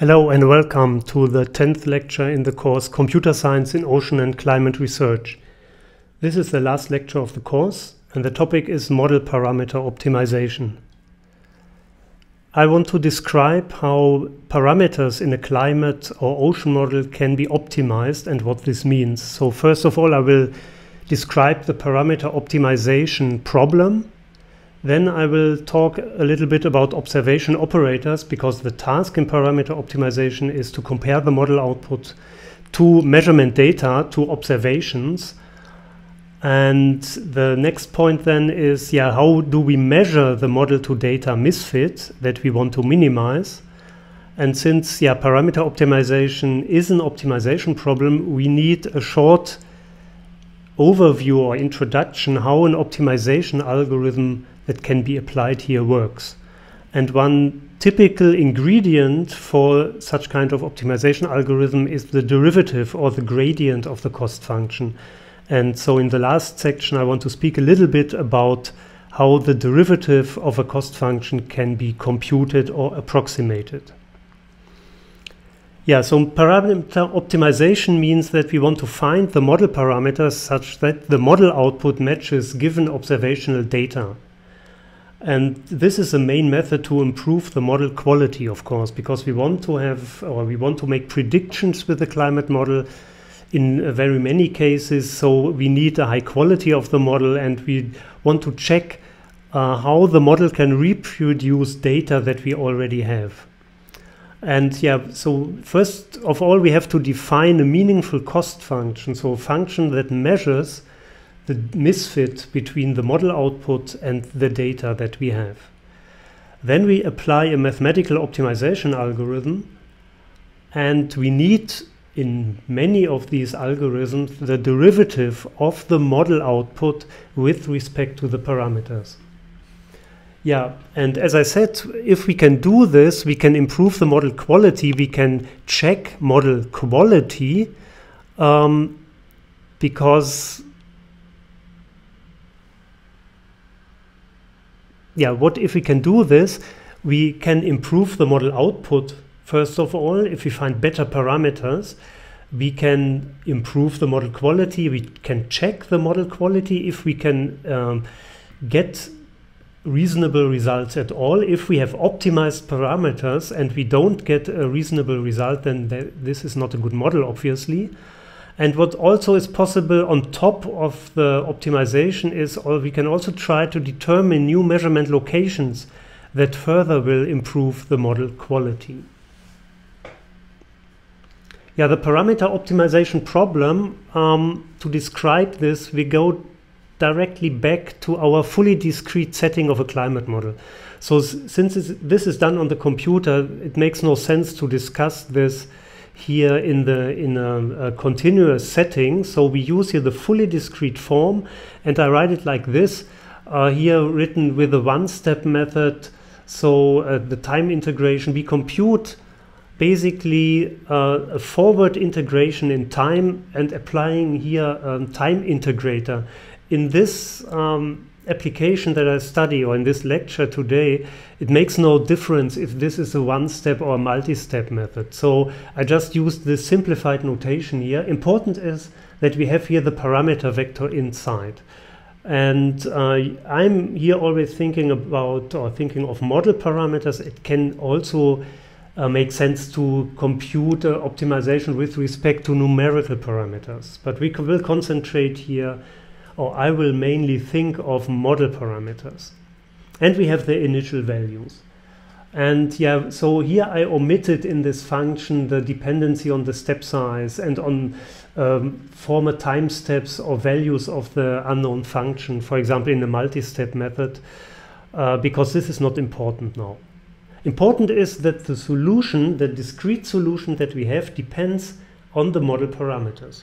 Hello and welcome to the 10th lecture in the course Computer Science in Ocean and Climate Research. This is the last lecture of the course and the topic is model parameter optimization. I want to describe how parameters in a climate or ocean model can be optimized and what this means. So first of all I will describe the parameter optimization problem then I will talk a little bit about observation operators because the task in parameter optimization is to compare the model output to measurement data to observations. And the next point then is, yeah, how do we measure the model to data misfit that we want to minimize? And since, yeah, parameter optimization is an optimization problem, we need a short overview or introduction how an optimization algorithm that can be applied here works. And one typical ingredient for such kind of optimization algorithm is the derivative or the gradient of the cost function. And so in the last section, I want to speak a little bit about how the derivative of a cost function can be computed or approximated. Yeah, so parameter optimization means that we want to find the model parameters such that the model output matches given observational data. And this is the main method to improve the model quality, of course, because we want to have or we want to make predictions with the climate model in very many cases. So we need a high quality of the model and we want to check uh, how the model can reproduce data that we already have. And yeah, so first of all, we have to define a meaningful cost function. So a function that measures the misfit between the model output and the data that we have. Then we apply a mathematical optimization algorithm and we need in many of these algorithms the derivative of the model output with respect to the parameters. Yeah, and as I said, if we can do this, we can improve the model quality, we can check model quality um, because yeah, what if we can do this? We can improve the model output. First of all, if we find better parameters, we can improve the model quality. We can check the model quality if we can um, get reasonable results at all. If we have optimized parameters and we don't get a reasonable result, then th this is not a good model, obviously. And what also is possible on top of the optimization is or we can also try to determine new measurement locations that further will improve the model quality. Yeah, the parameter optimization problem, um, to describe this, we go directly back to our fully discrete setting of a climate model. So since this is done on the computer, it makes no sense to discuss this here in the in a, a, continuous setting. So we use here the fully discrete form, and I write it like this. Uh, here written with a one-step method. So uh, the time integration, we compute basically uh, a forward integration in time and applying here a time integrator. In this um, application that I study or in this lecture today, it makes no difference if this is a one-step or a multi-step method. So I just used this simplified notation here. Important is that we have here the parameter vector inside. And uh, I'm here always thinking about or thinking of model parameters. It can also uh, make sense to compute uh, optimization with respect to numerical parameters. But we will concentrate here or I will mainly think of model parameters. And we have the initial values. And yeah, so here I omitted in this function the dependency on the step size and on um, former time steps or values of the unknown function, for example, in the multi-step method, uh, because this is not important now. Important is that the solution, the discrete solution that we have, depends on the model parameters.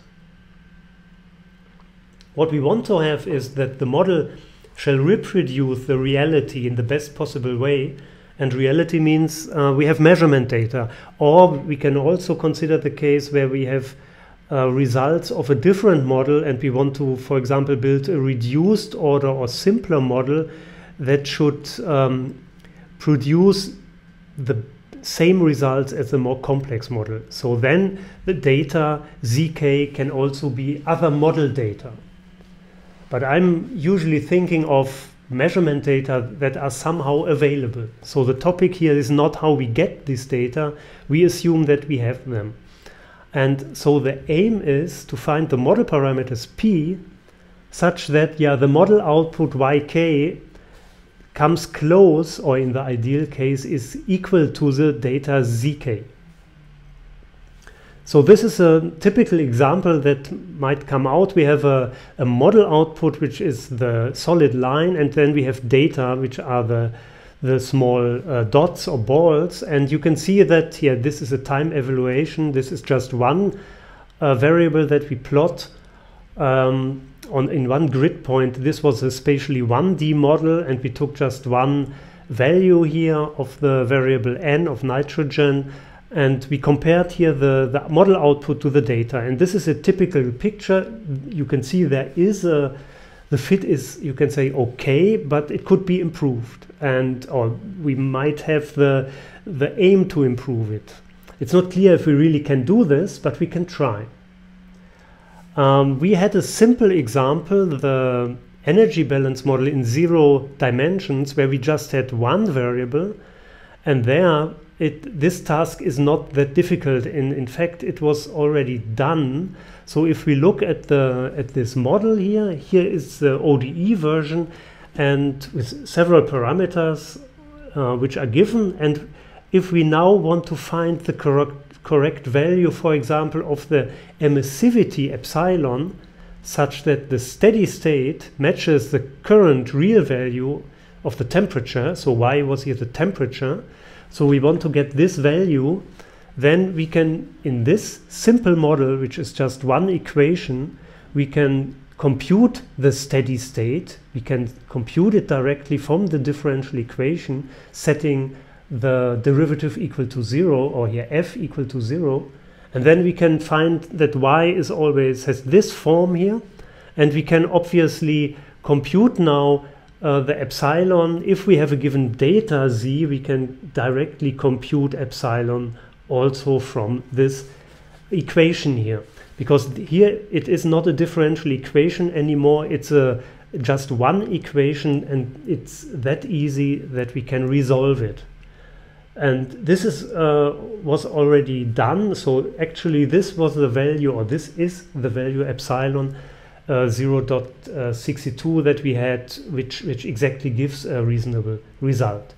What we want to have is that the model shall reproduce the reality in the best possible way. And reality means uh, we have measurement data. Or we can also consider the case where we have uh, results of a different model and we want to, for example, build a reduced order or simpler model that should um, produce the same results as a more complex model. So then the data zk can also be other model data. But I'm usually thinking of measurement data that are somehow available. So the topic here is not how we get this data, we assume that we have them. And so the aim is to find the model parameters p such that yeah the model output yk comes close or in the ideal case is equal to the data zk. So this is a typical example that might come out. We have a, a model output, which is the solid line, and then we have data, which are the, the small uh, dots or balls. And you can see that here, this is a time evaluation. This is just one uh, variable that we plot um, on in one grid point. This was a spatially 1D model, and we took just one value here of the variable n of nitrogen and we compared here the, the model output to the data. And this is a typical picture. You can see there is a the fit is you can say okay but it could be improved. And or we might have the the aim to improve it. It's not clear if we really can do this but we can try. Um, we had a simple example the energy balance model in zero dimensions where we just had one variable. And there it, this task is not that difficult. In, in fact, it was already done. So if we look at, the, at this model here, here is the ODE version and with several parameters uh, which are given. And if we now want to find the correct, correct value, for example, of the emissivity epsilon, such that the steady state matches the current real value of the temperature, so y was here the temperature, so we want to get this value, then we can, in this simple model, which is just one equation, we can compute the steady state. We can compute it directly from the differential equation, setting the derivative equal to zero, or here f equal to zero. And then we can find that y is always has this form here. And we can obviously compute now uh, the epsilon, if we have a given data z, we can directly compute epsilon also from this equation here. Because here it is not a differential equation anymore, it's a just one equation and it's that easy that we can resolve it. And this is uh, was already done, so actually this was the value, or this is the value epsilon 0.62 that we had, which, which exactly gives a reasonable result.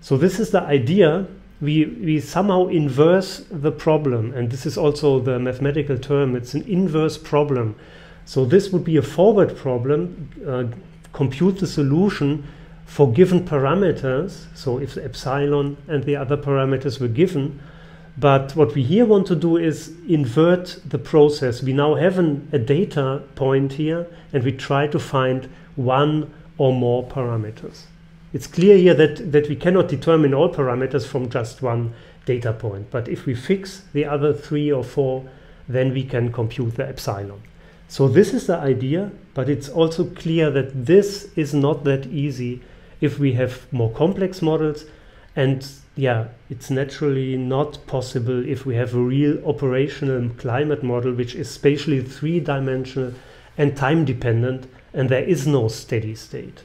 So this is the idea. We, we somehow inverse the problem, and this is also the mathematical term. It's an inverse problem. So this would be a forward problem. Uh, compute the solution for given parameters. So if the epsilon and the other parameters were given, but what we here want to do is invert the process. We now have an, a data point here and we try to find one or more parameters. It's clear here that, that we cannot determine all parameters from just one data point. But if we fix the other three or four, then we can compute the epsilon. So this is the idea, but it's also clear that this is not that easy if we have more complex models and yeah, it's naturally not possible if we have a real operational climate model which is spatially three dimensional and time dependent, and there is no steady state.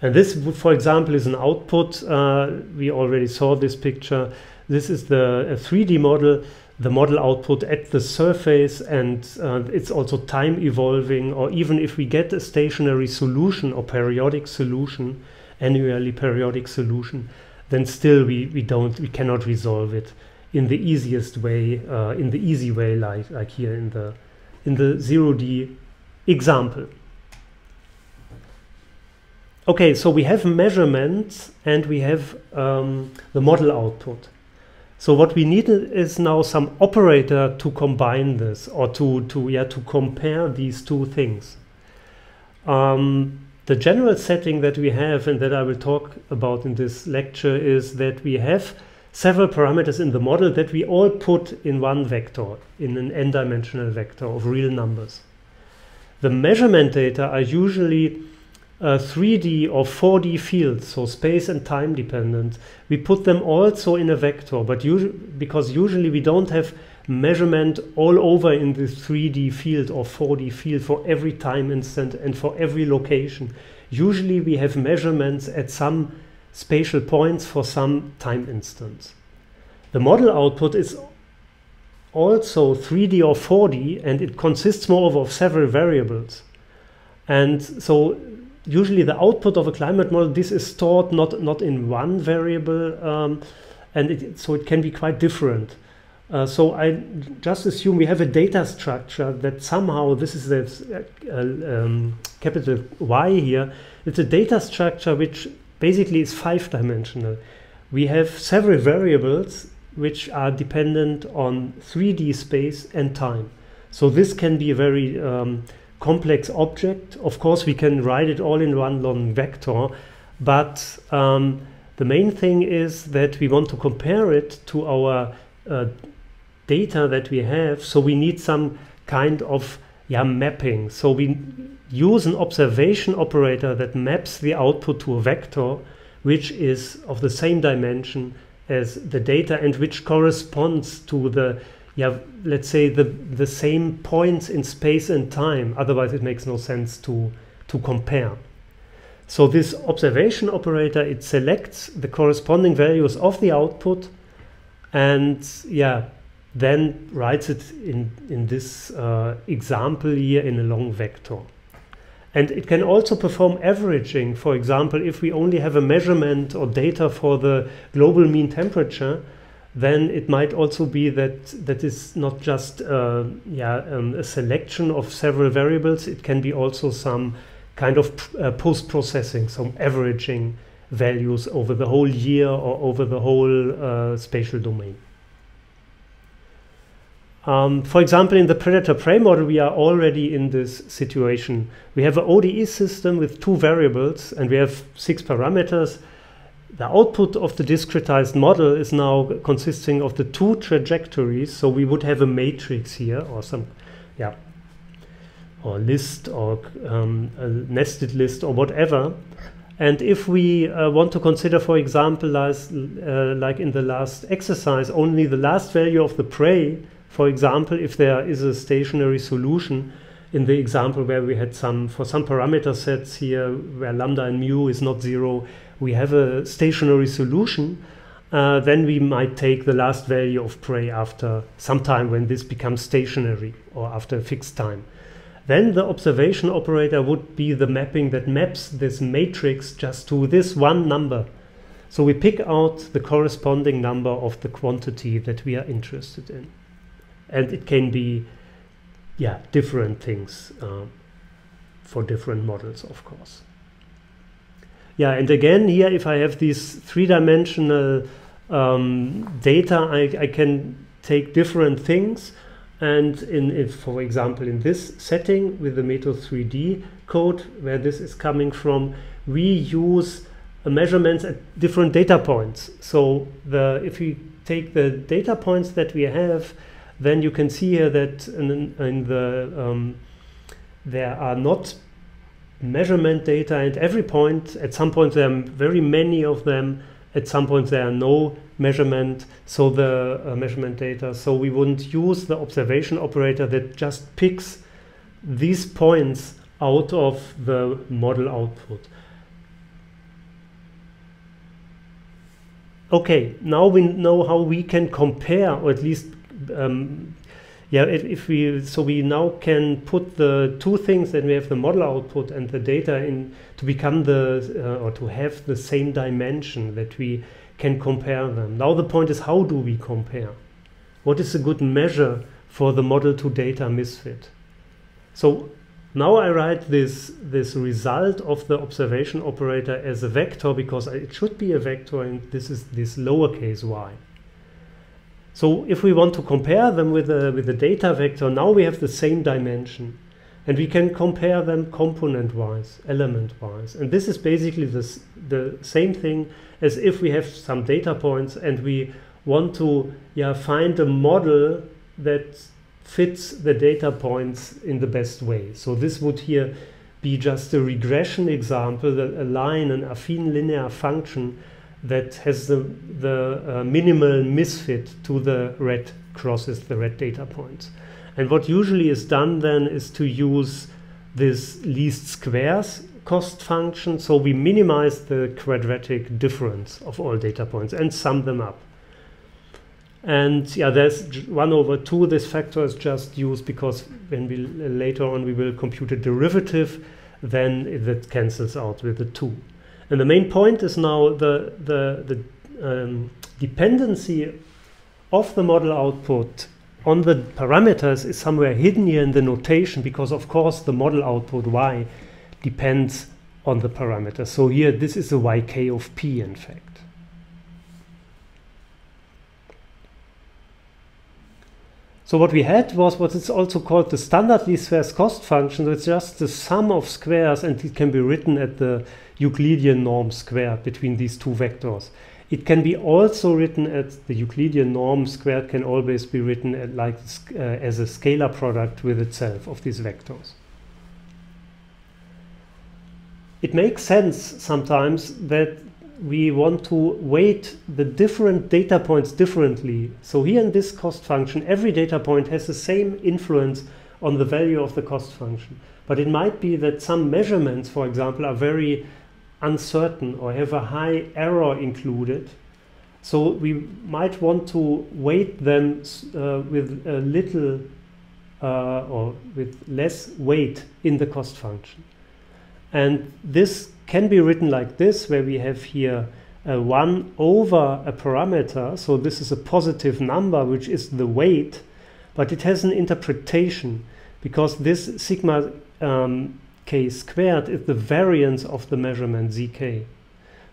And this, for example, is an output. Uh, we already saw this picture. This is the 3D model, the model output at the surface, and uh, it's also time evolving. Or even if we get a stationary solution or periodic solution, annually periodic solution, then still we, we don't we cannot resolve it in the easiest way, uh, in the easy way, like like here in the in the zero D example. Okay, so we have measurements and we have um, the model output. So what we need is now some operator to combine this or to to yeah to compare these two things. Um, the general setting that we have and that I will talk about in this lecture is that we have several parameters in the model that we all put in one vector, in an n-dimensional vector of real numbers. The measurement data are usually uh, 3D or 4D fields, so space and time dependent, we put them also in a vector, but because usually we don't have measurement all over in the 3D field or 4D field for every time instant and for every location. Usually we have measurements at some spatial points for some time instance. The model output is also 3D or 4D and it consists moreover of several variables. And so usually the output of a climate model, this is stored not, not in one variable um, and it, so it can be quite different. Uh, so I just assume we have a data structure that somehow this is the uh, um, capital Y here. It's a data structure which basically is five dimensional. We have several variables which are dependent on 3D space and time. So this can be a very um, complex object. Of course, we can write it all in one long vector, but um, the main thing is that we want to compare it to our uh, data that we have. So we need some kind of yeah, mapping. So we use an observation operator that maps the output to a vector, which is of the same dimension as the data and which corresponds to the yeah let's say the the same points in space and time otherwise it makes no sense to to compare so this observation operator it selects the corresponding values of the output and yeah then writes it in in this uh, example here in a long vector and it can also perform averaging. For example, if we only have a measurement or data for the global mean temperature, then it might also be that that is not just uh, yeah, um, a selection of several variables. It can be also some kind of uh, post-processing, some averaging values over the whole year or over the whole uh, spatial domain. Um, for example, in the predator-prey model, we are already in this situation. We have an ODE system with two variables, and we have six parameters. The output of the discretized model is now consisting of the two trajectories. So we would have a matrix here, or some, yeah, or list, or um, a nested list, or whatever. And if we uh, want to consider, for example, uh, like in the last exercise, only the last value of the prey, for example, if there is a stationary solution in the example where we had some, for some parameter sets here where lambda and mu is not zero, we have a stationary solution, uh, then we might take the last value of prey after some time when this becomes stationary or after a fixed time. Then the observation operator would be the mapping that maps this matrix just to this one number. So we pick out the corresponding number of the quantity that we are interested in. And it can be yeah different things uh, for different models of course. Yeah and again here if I have these three-dimensional um, data I, I, can take different things and in if for example in this setting with the Metos3D code where this is coming from we use measurements at different data points so the if we take the data points that we have then you can see here that in, in the um, there are not measurement data at every point. At some point there are very many of them. At some point there are no measurement, so the uh, measurement data. So we wouldn't use the observation operator that just picks these points out of the model output. Okay, now we know how we can compare, or at least um, yeah, if, if, we so we now can put the two things that we have the model output and the data in to become the uh, or to have the same dimension that we can compare them. Now the point is how do we compare? What is a good measure for the model to data misfit? So now I write this this result of the observation operator as a vector because it should be a vector and this is this lowercase y. So if we want to compare them with a, with a data vector, now we have the same dimension. And we can compare them component-wise, element-wise. And this is basically this, the same thing as if we have some data points and we want to yeah, find a model that fits the data points in the best way. So this would here be just a regression example, a line, an affine linear function that has the, the uh, minimal misfit to the red crosses, the red data points. And what usually is done then is to use this least squares cost function. So we minimize the quadratic difference of all data points and sum them up. And yeah, there's 1 over 2. This factor is just used because when we later on we will compute a derivative, then that cancels out with the 2. And the main point is now the, the, the um, dependency of the model output on the parameters is somewhere hidden here in the notation because of course the model output y depends on the parameter. So here this is a yk of p in fact. So what we had was what is also called the standard least squares cost function. So it's just the sum of squares and it can be written at the Euclidean norm squared between these two vectors. It can be also written at the Euclidean norm squared can always be written like uh, as a scalar product with itself of these vectors. It makes sense sometimes that we want to weight the different data points differently. So here in this cost function, every data point has the same influence on the value of the cost function. But it might be that some measurements, for example, are very uncertain or have a high error included. So we might want to weight them uh, with a little uh, or with less weight in the cost function. And this can be written like this, where we have here a 1 over a parameter. So this is a positive number, which is the weight, but it has an interpretation because this sigma um, k squared is the variance of the measurement zk.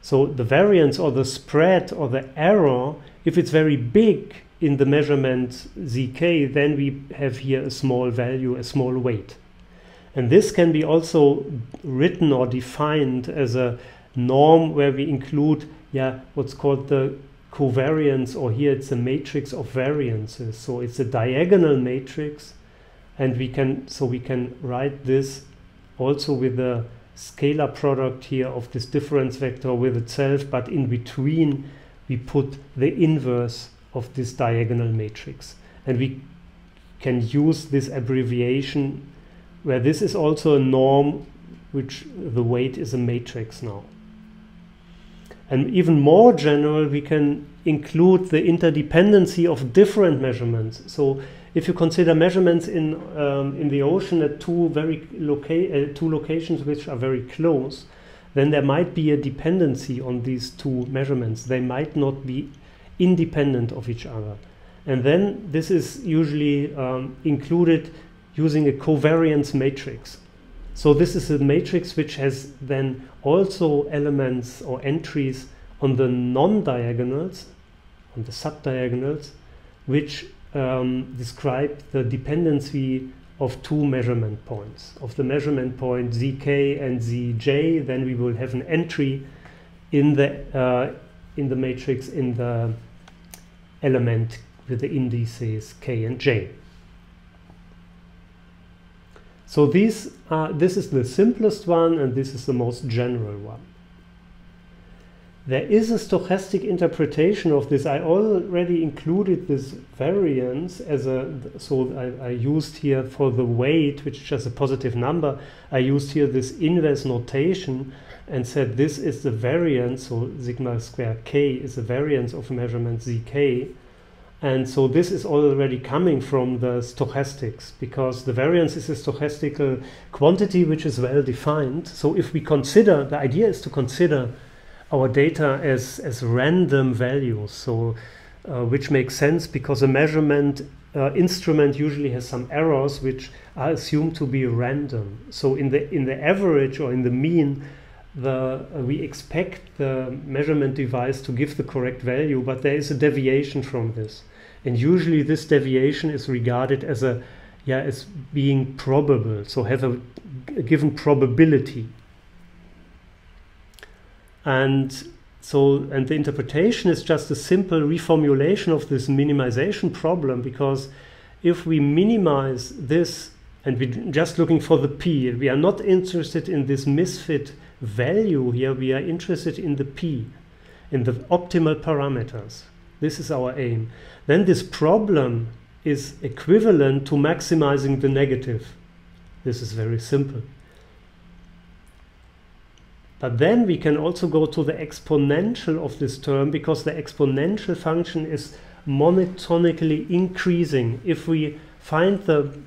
So the variance or the spread or the error, if it's very big in the measurement zk, then we have here a small value, a small weight. And this can be also written or defined as a norm where we include yeah, what's called the covariance, or here it's a matrix of variances. So it's a diagonal matrix, and we can so we can write this also with the scalar product here of this difference vector with itself, but in between we put the inverse of this diagonal matrix. And we can use this abbreviation where this is also a norm which the weight is a matrix now. And even more general, we can include the interdependency of different measurements. So if you consider measurements in, um, in the ocean at two, very loca uh, two locations which are very close, then there might be a dependency on these two measurements. They might not be independent of each other. And then this is usually um, included using a covariance matrix. So this is a matrix which has then also elements or entries on the non-diagonals, on the subdiagonals, which um, describe the dependency of two measurement points. Of the measurement point zk and zj, then we will have an entry in the uh, in the matrix in the element with the indices k and j. So these are, this is the simplest one and this is the most general one. There is a stochastic interpretation of this. I already included this variance as a, so I, I, used here for the weight, which is just a positive number, I used here this inverse notation and said this is the variance, so sigma square k is the variance of measurement zk and so this is already coming from the stochastics because the variance is a stochastical quantity which is well defined. So if we consider, the idea is to consider our data as, as random values. So uh, which makes sense because a measurement uh, instrument usually has some errors which are assumed to be random. So in the in the average or in the mean, the uh, we expect the measurement device to give the correct value, but there is a deviation from this. And usually this deviation is regarded as a yeah as being probable, so have a, a given probability. And so and the interpretation is just a simple reformulation of this minimization problem because if we minimize this and we're just looking for the p. We are not interested in this misfit value here. We are interested in the p, in the optimal parameters. This is our aim. Then this problem is equivalent to maximizing the negative. This is very simple. But then we can also go to the exponential of this term because the exponential function is monotonically increasing. If we find the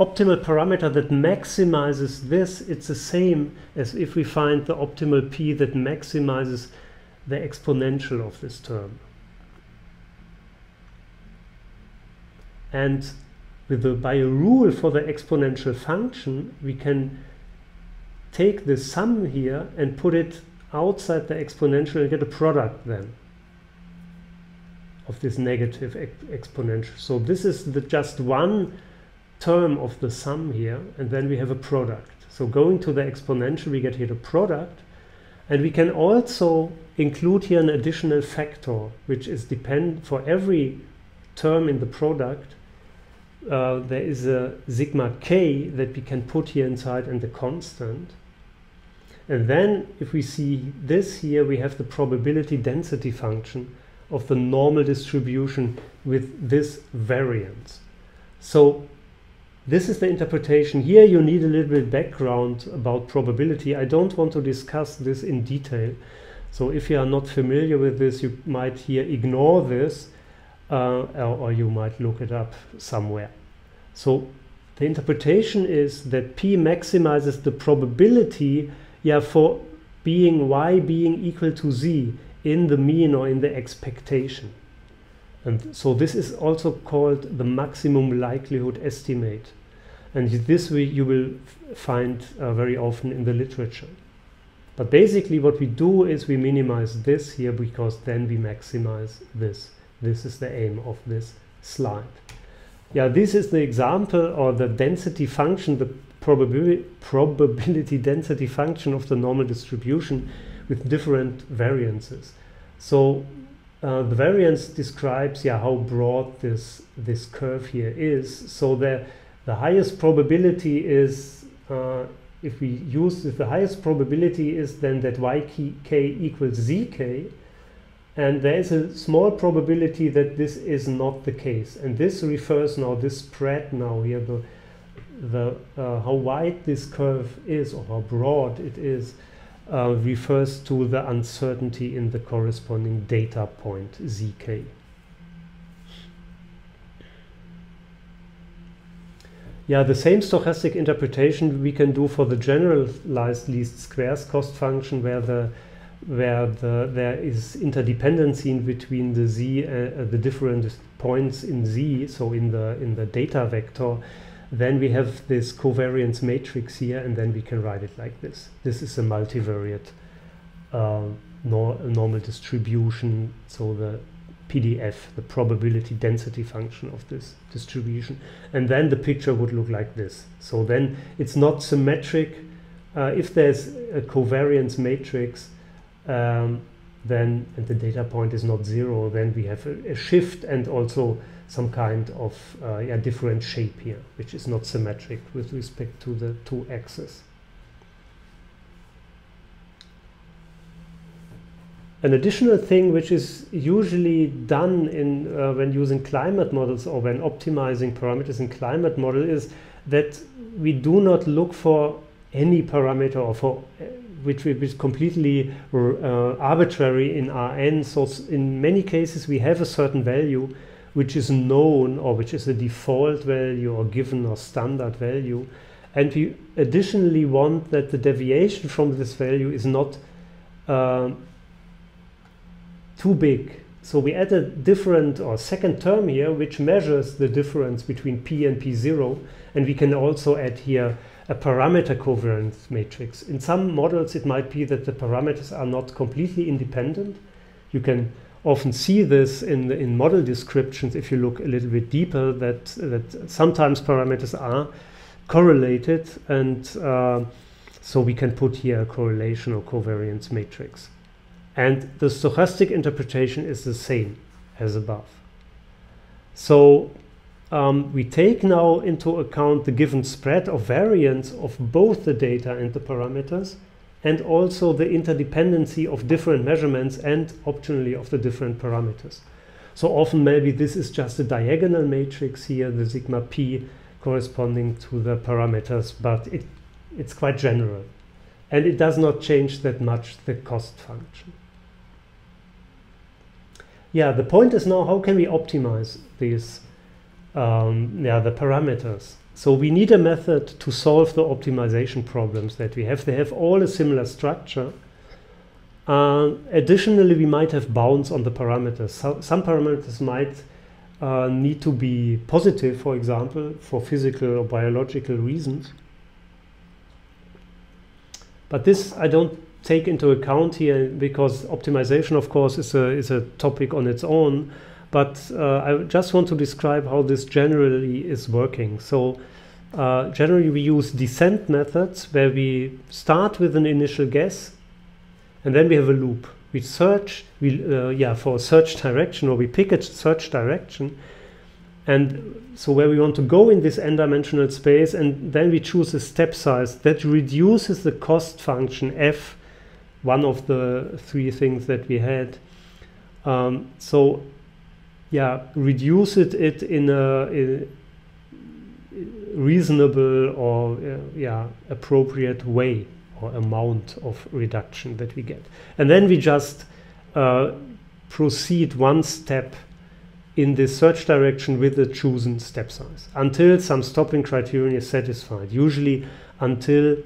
optimal parameter that maximizes this, it's the same as if we find the optimal p that maximizes the exponential of this term. And with the, by a rule for the exponential function, we can take the sum here and put it outside the exponential and get a product then of this negative exponential. So this is the just one term of the sum here, and then we have a product. So going to the exponential, we get here the product, and we can also include here an additional factor, which is depend for every term in the product, uh, there is a sigma k that we can put here inside and the constant. And then if we see this here, we have the probability density function of the normal distribution with this variance. So this is the interpretation. Here you need a little bit background about probability. I don't want to discuss this in detail. So if you are not familiar with this, you might here ignore this uh, or, or you might look it up somewhere. So the interpretation is that P maximizes the probability yeah, for being y being equal to z in the mean or in the expectation. And so this is also called the maximum likelihood estimate. And this we, you will find uh, very often in the literature. But basically what we do is we minimize this here because then we maximize this. This is the aim of this slide. Yeah, this is the example or the density function, the probability, probability density function of the normal distribution with different variances. So uh, the variance describes yeah how broad this this curve here is. So the the highest probability is uh, if we use if the highest probability is then that yk equals zk, and there is a small probability that this is not the case. And this refers now this spread now here the the uh, how wide this curve is or how broad it is uh, refers to the uncertainty in the corresponding data point zk. Yeah, the same stochastic interpretation we can do for the generalized least squares cost function where the where the, there is interdependency in between the z uh, uh the different points in z so in the in the data vector then we have this covariance matrix here, and then we can write it like this. This is a multivariate uh, nor normal distribution, so the PDF, the probability density function of this distribution. And then the picture would look like this. So then it's not symmetric. Uh, if there's a covariance matrix, um, then and the data point is not zero, then we have a, a shift and also some kind of uh, yeah, different shape here, which is not symmetric with respect to the two axes. An additional thing which is usually done in uh, when using climate models or when optimizing parameters in climate model is that we do not look for any parameter or for which is completely uh, arbitrary in Rn. So in many cases we have a certain value which is known or which is a default value or given or standard value. And we additionally want that the deviation from this value is not uh, too big. So we add a different or second term here which measures the difference between p and p0 and we can also add here a parameter covariance matrix. In some models it might be that the parameters are not completely independent. You can often see this in, the, in model descriptions if you look a little bit deeper that, that sometimes parameters are correlated and uh, so we can put here a correlation or covariance matrix. And the stochastic interpretation is the same as above. So um, we take now into account the given spread of variance of both the data and the parameters and also the interdependency of different measurements and optionally of the different parameters. So often maybe this is just a diagonal matrix here, the sigma p corresponding to the parameters, but it, it's quite general. And it does not change that much the cost function. Yeah, the point is now how can we optimize these um, yeah, the parameters. So we need a method to solve the optimization problems that we have. They have all a similar structure. Uh, additionally, we might have bounds on the parameters. So some parameters might uh, need to be positive, for example, for physical or biological reasons. But this I don't take into account here because optimization, of course, is a, is a topic on its own. But uh, I just want to describe how this generally is working. So uh, generally we use descent methods where we start with an initial guess and then we have a loop. We search, we uh, yeah, for a search direction or we pick a search direction and so where we want to go in this n-dimensional space and then we choose a step size that reduces the cost function f, one of the three things that we had. Um, so yeah, reduce it, it in a, reasonable or uh, yeah appropriate way or amount of reduction that we get. And then we just uh, proceed one step in the search direction with the chosen step size until some stopping criterion is satisfied, usually until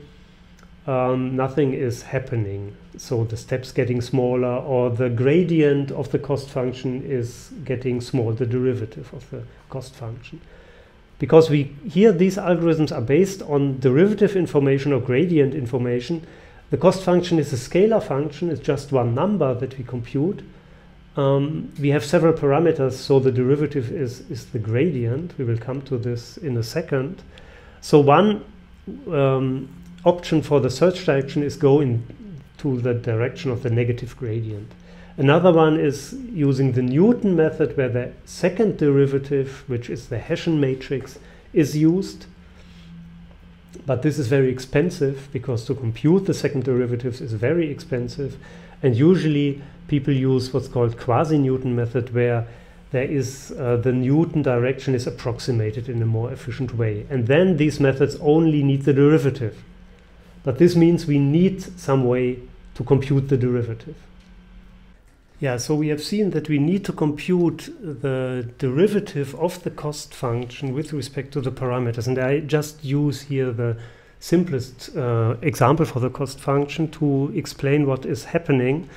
um, nothing is happening. So the steps getting smaller or the gradient of the cost function is getting small, the derivative of the cost function. Because we here these algorithms are based on derivative information or gradient information. The cost function is a scalar function, it's just one number that we compute. Um, we have several parameters, so the derivative is, is the gradient. We will come to this in a second. So one um, option for the search direction is go into the direction of the negative gradient. Another one is using the Newton method where the second derivative, which is the Hessian matrix, is used. But this is very expensive because to compute the second derivatives is very expensive. And usually people use what's called quasi-Newton method where there is uh, the Newton direction is approximated in a more efficient way. And then these methods only need the derivative. But this means we need some way to compute the derivative. Yeah, so we have seen that we need to compute the derivative of the cost function with respect to the parameters. And I just use here the simplest uh, example for the cost function to explain what is happening.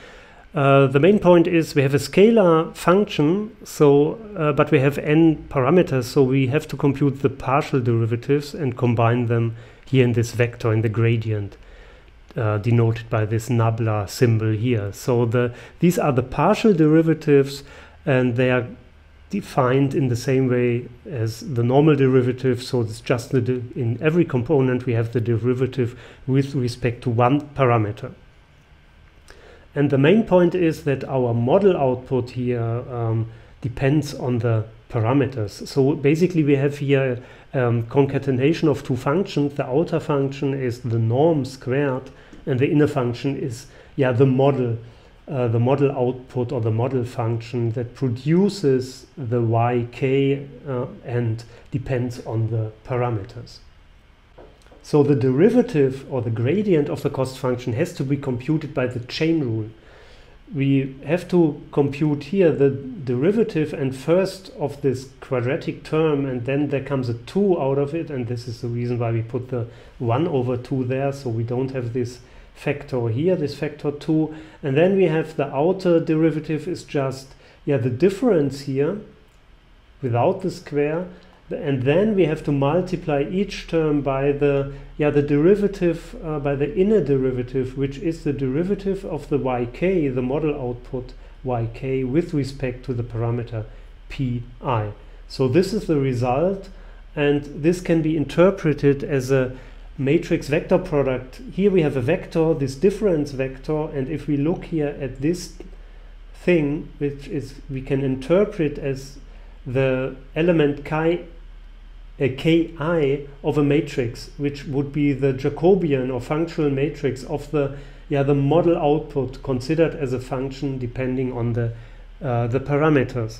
Uh, the main point is we have a scalar function, so uh, but we have n parameters, so we have to compute the partial derivatives and combine them here in this vector in the gradient uh, denoted by this nabla symbol here. So the these are the partial derivatives and they are defined in the same way as the normal derivative. So it's just in every component we have the derivative with respect to one parameter. And the main point is that our model output here um, depends on the parameters. So basically we have here um, concatenation of two functions. The outer function is the norm squared, and the inner function is yeah the model, uh, the model output or the model function that produces the yk uh, and depends on the parameters. So the derivative or the gradient of the cost function has to be computed by the chain rule we have to compute here the derivative and first of this quadratic term and then there comes a 2 out of it and this is the reason why we put the 1 over 2 there so we don't have this factor here this factor 2 and then we have the outer derivative is just yeah the difference here without the square and then we have to multiply each term by the yeah the derivative uh, by the inner derivative which is the derivative of the yk the model output yk with respect to the parameter pi. So this is the result and this can be interpreted as a matrix vector product. Here we have a vector this difference vector and if we look here at this thing which is we can interpret as the element chi a ki of a matrix, which would be the Jacobian or functional matrix of the yeah the model output considered as a function depending on the uh, the parameters.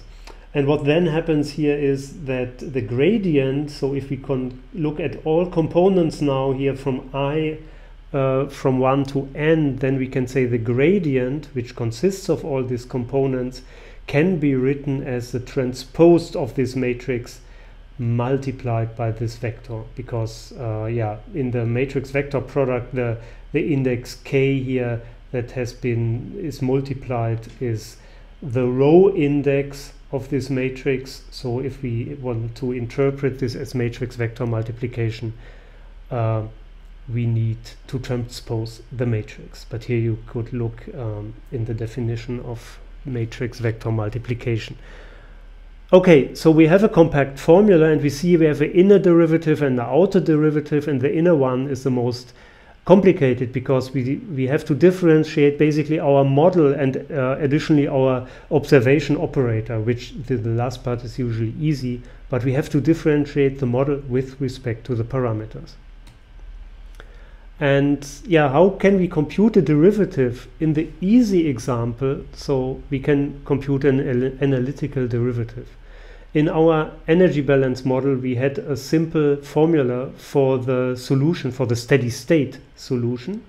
And what then happens here is that the gradient, so if we can look at all components now here from i uh, from 1 to n, then we can say the gradient, which consists of all these components, can be written as the transpose of this matrix multiplied by this vector because uh, yeah in the matrix vector product the the index k here that has been is multiplied is the row index of this matrix. So if we want to interpret this as matrix vector multiplication, uh, we need to transpose the matrix. But here you could look um, in the definition of matrix vector multiplication. Okay, so we have a compact formula and we see we have an inner derivative and an outer derivative and the inner one is the most complicated because we, we have to differentiate basically our model and uh, additionally our observation operator, which the, the last part is usually easy, but we have to differentiate the model with respect to the parameters. And yeah, how can we compute a derivative? In the easy example, so we can compute an analytical derivative. In our energy balance model, we had a simple formula for the solution, for the steady state solution,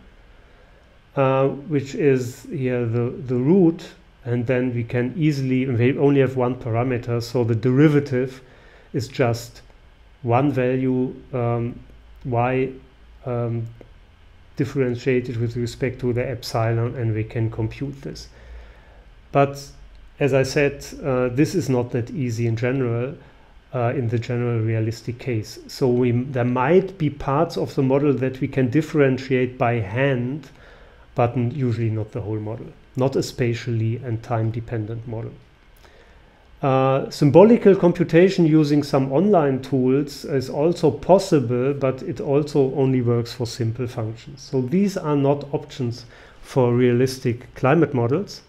uh, which is here the, the root, and then we can easily, we only have one parameter, so the derivative is just one value um, y um, differentiated with respect to the epsilon, and we can compute this. But as I said, uh, this is not that easy in general, uh, in the general realistic case. So we, there might be parts of the model that we can differentiate by hand, but usually not the whole model, not a spatially and time dependent model. Uh, symbolical computation using some online tools is also possible, but it also only works for simple functions. So these are not options for realistic climate models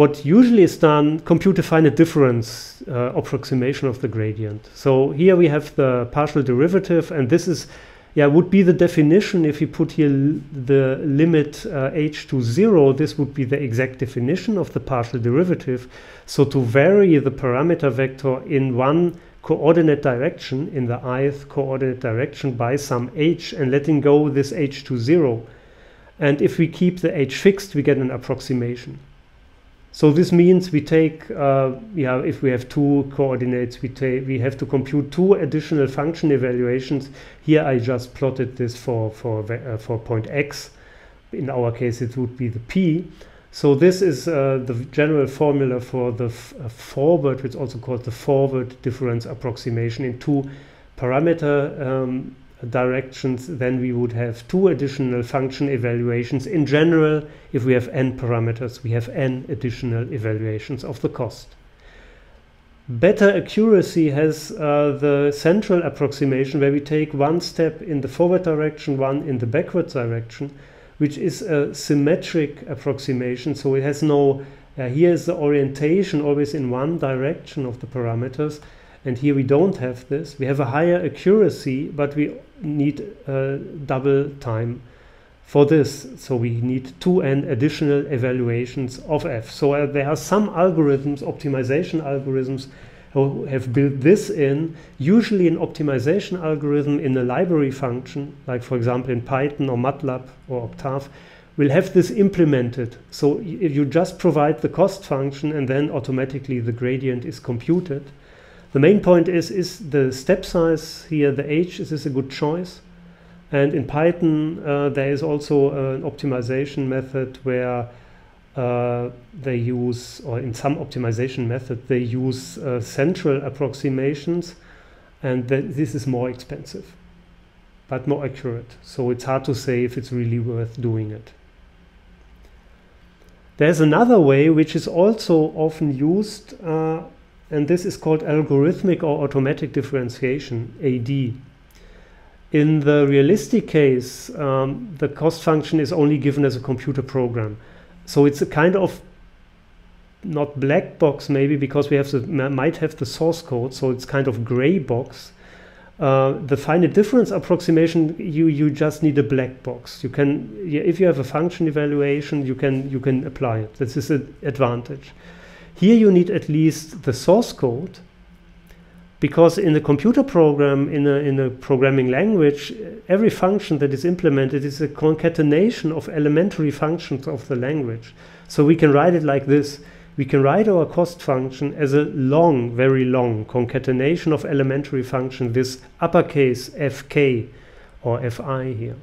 what usually is done, compute a finite difference uh, approximation of the gradient. So here we have the partial derivative, and this is, yeah, would be the definition if you put here the limit uh, h to zero, this would be the exact definition of the partial derivative. So to vary the parameter vector in one coordinate direction, in the ith coordinate direction by some h and letting go this h to zero. And if we keep the h fixed, we get an approximation. So this means we take, uh, yeah, if we have two coordinates, we take, we have to compute two additional function evaluations. Here I just plotted this for for uh, for point x. In our case, it would be the p. So this is uh, the general formula for the uh, forward, which is also called the forward difference approximation in two parameter um, directions, then we would have two additional function evaluations. In general, if we have n parameters, we have n additional evaluations of the cost. Better accuracy has uh, the central approximation where we take one step in the forward direction, one in the backward direction, which is a symmetric approximation. So it has no, uh, here is the orientation always in one direction of the parameters and here we don't have this. We have a higher accuracy, but we need uh, double time for this. So we need two n additional evaluations of f. So uh, there are some algorithms, optimization algorithms, who have built this in, usually an optimization algorithm in a library function, like for example in Python or MATLAB or Octave, will have this implemented. So if you just provide the cost function and then automatically the gradient is computed, the main point is, is the step size here, the h, is this a good choice? And in Python, uh, there is also an optimization method where uh, they use, or in some optimization method, they use uh, central approximations, and this is more expensive, but more accurate. So it's hard to say if it's really worth doing it. There's another way which is also often used uh, and this is called algorithmic or automatic differentiation, AD. In the realistic case, um, the cost function is only given as a computer program. So it's a kind of not black box maybe because we have the might have the source code, so it's kind of gray box. Uh, the finite difference approximation, you you just need a black box. You can, if you have a function evaluation, you can you can apply it. This is an advantage. Here you need at least the source code, because in the computer program, in a in a programming language, every function that is implemented is a concatenation of elementary functions of the language. So we can write it like this we can write our cost function as a long, very long concatenation of elementary function, this uppercase fk or fi here.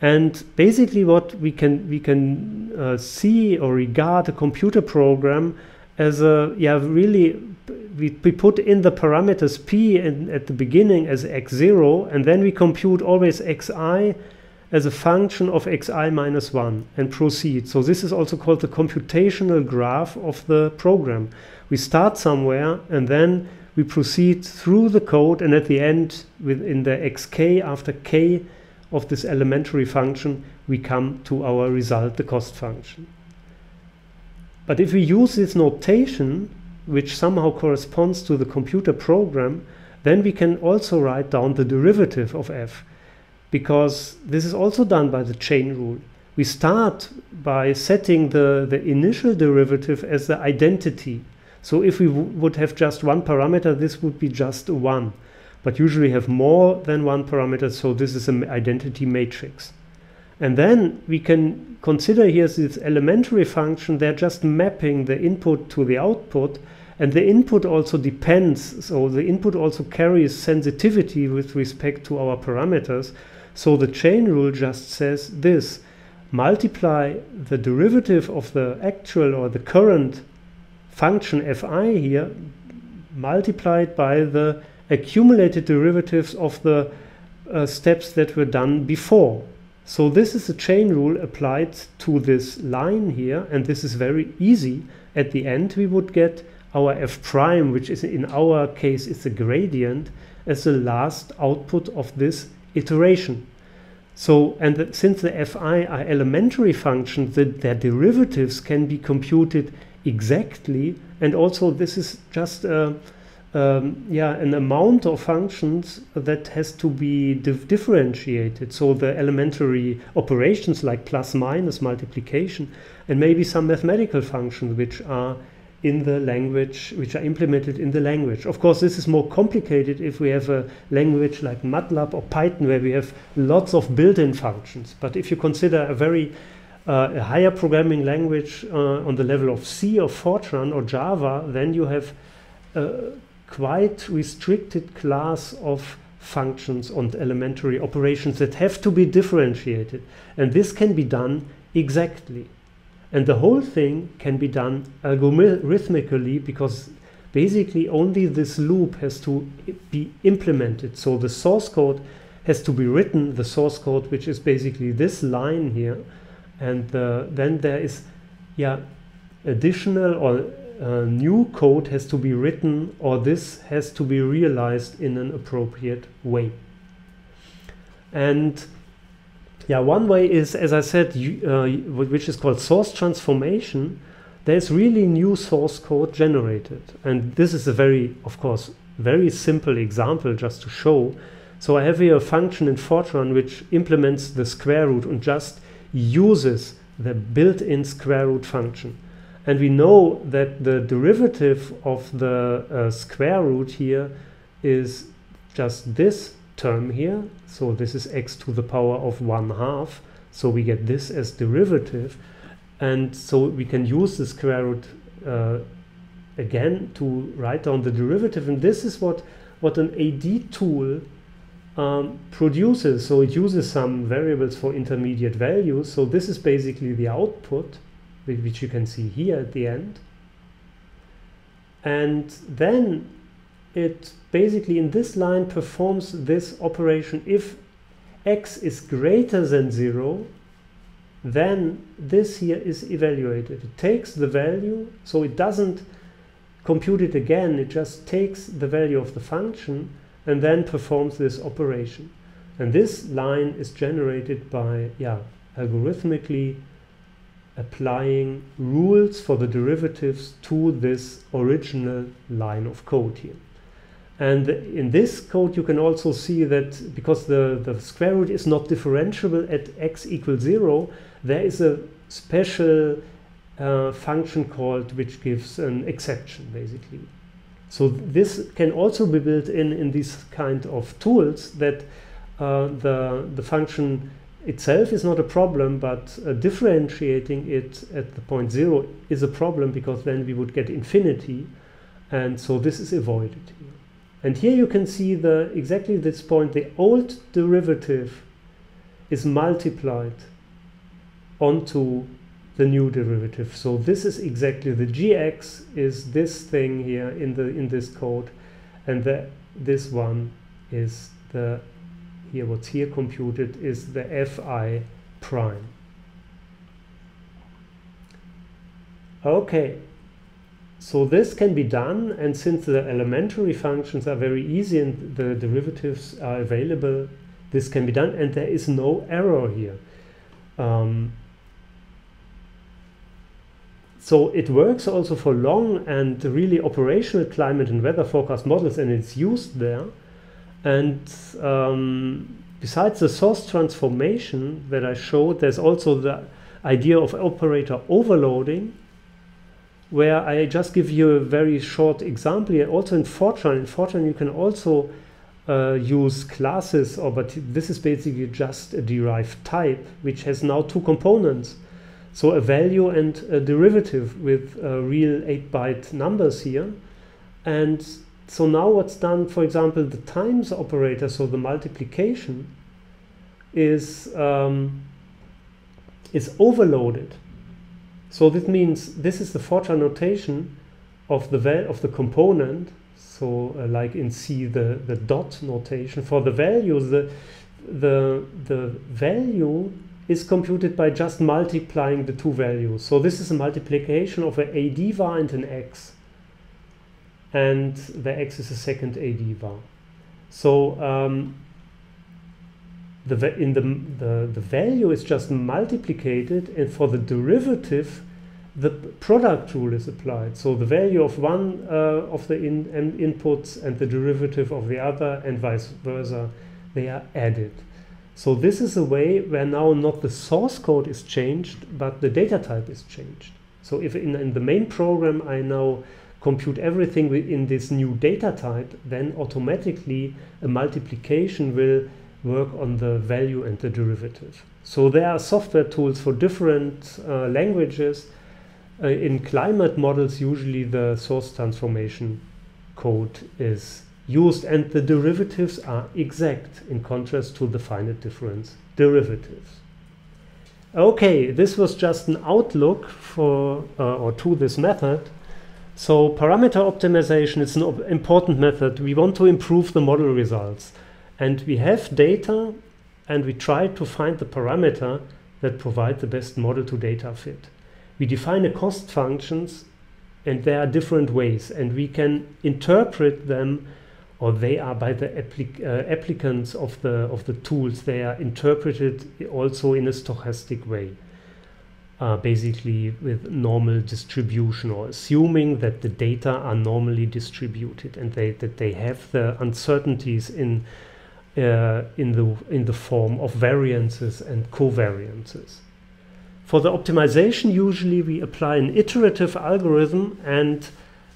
And basically what we can, we can uh, see or regard a computer program as a, yeah, really, we, we put in the parameters p in, at the beginning as x0, and then we compute always xi as a function of xi minus 1 and proceed. So this is also called the computational graph of the program. We start somewhere and then we proceed through the code and at the end within the xk after k of this elementary function we come to our result, the cost function. But if we use this notation which somehow corresponds to the computer program then we can also write down the derivative of f because this is also done by the chain rule. We start by setting the, the initial derivative as the identity. So if we would have just one parameter, this would be just 1. But usually have more than one parameter, so this is an identity matrix. And then we can consider here this elementary function, they're just mapping the input to the output, and the input also depends, so the input also carries sensitivity with respect to our parameters. So the chain rule just says this multiply the derivative of the actual or the current function fi here multiplied by the accumulated derivatives of the uh, steps that were done before. So this is a chain rule applied to this line here and this is very easy. At the end we would get our f prime which is in our case is a gradient as the last output of this iteration. So, and the, since the fi are elementary functions, the, their derivatives can be computed exactly, and also this is just a, um, yeah, an amount of functions that has to be dif differentiated. So the elementary operations like plus minus multiplication, and maybe some mathematical functions which are in the language, which are implemented in the language. Of course, this is more complicated if we have a language like MATLAB or Python where we have lots of built-in functions. But if you consider a very uh, a higher programming language uh, on the level of C or Fortran or Java, then you have a quite restricted class of functions and elementary operations that have to be differentiated. And this can be done exactly. And the whole thing can be done algorithmically because basically only this loop has to be implemented. So the source code has to be written, the source code, which is basically this line here. And uh, then there is, yeah, additional or uh, new code has to be written or this has to be realized in an appropriate way. And yeah, one way is, as I said, uh, which is called source transformation. There's really new source code generated. And this is a very, of course, very simple example just to show. So I have here a function in Fortran which implements the square root and just uses the built-in square root function. And we know that the derivative of the uh, square root here is just this term here. So this is x to the power of 1 half. So we get this as derivative. And so we can use the square root uh, again to write down the derivative. And this is what, what an AD tool um, produces. So it uses some variables for intermediate values. So this is basically the output, which you can see here at the end. And then it basically in this line performs this operation. If x is greater than 0 then this here is evaluated. It takes the value so it doesn't compute it again it just takes the value of the function and then performs this operation. And this line is generated by yeah algorithmically applying rules for the derivatives to this original line of code here. And in this code, you can also see that because the, the square root is not differentiable at x equals 0, there is a special uh, function called which gives an exception, basically. So this can also be built in in these kind of tools that uh, the, the function itself is not a problem, but uh, differentiating it at the point zero is a problem because then we would get infinity. And so this is avoided here. And here you can see the exactly this point, the old derivative is multiplied onto the new derivative. So this is exactly the gx is this thing here in the in this code, and the this one is the here what's here computed is the fi prime. Okay, so this can be done, and since the elementary functions are very easy and the derivatives are available, this can be done, and there is no error here. Um, so it works also for long and really operational climate and weather forecast models, and it's used there. And um, besides the source transformation that I showed, there's also the idea of operator overloading, where I just give you a very short example here. Also in Fortran, in Fortran you can also uh, use classes, or but this is basically just a derived type, which has now two components. So a value and a derivative with uh, real 8-byte numbers here. And so now what's done, for example, the times operator, so the multiplication, is, um, is overloaded so this means this is the Fortran notation of the of the component. So uh, like in C, the, the dot notation for the values, the, the, the value is computed by just multiplying the two values. So this is a multiplication of an AD var and an X. And the X is a second AD var. So um, the, in the, the, the value is just multiplied and for the derivative the product rule is applied. So the value of one uh, of the in, inputs and the derivative of the other and vice versa, they are added. So this is a way where now not the source code is changed, but the data type is changed. So if in, in the main program I now compute everything in this new data type, then automatically a multiplication will work on the value and the derivative. So there are software tools for different uh, languages. Uh, in climate models, usually the source transformation code is used and the derivatives are exact in contrast to the finite difference derivatives. Okay, this was just an outlook for uh, or to this method. So parameter optimization is an important method. We want to improve the model results. And we have data and we try to find the parameter that provide the best model to data fit. We define a cost functions and there are different ways and we can interpret them or they are by the applic uh, applicants of the of the tools they are interpreted also in a stochastic way uh, basically with normal distribution or assuming that the data are normally distributed and they that they have the uncertainties in uh, in the in the form of variances and covariances. For the optimization, usually we apply an iterative algorithm and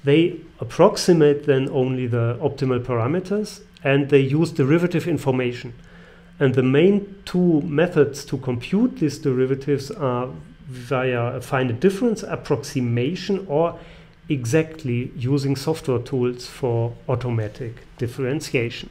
they approximate then only the optimal parameters and they use derivative information. And the main two methods to compute these derivatives are via finite difference approximation or exactly using software tools for automatic differentiation.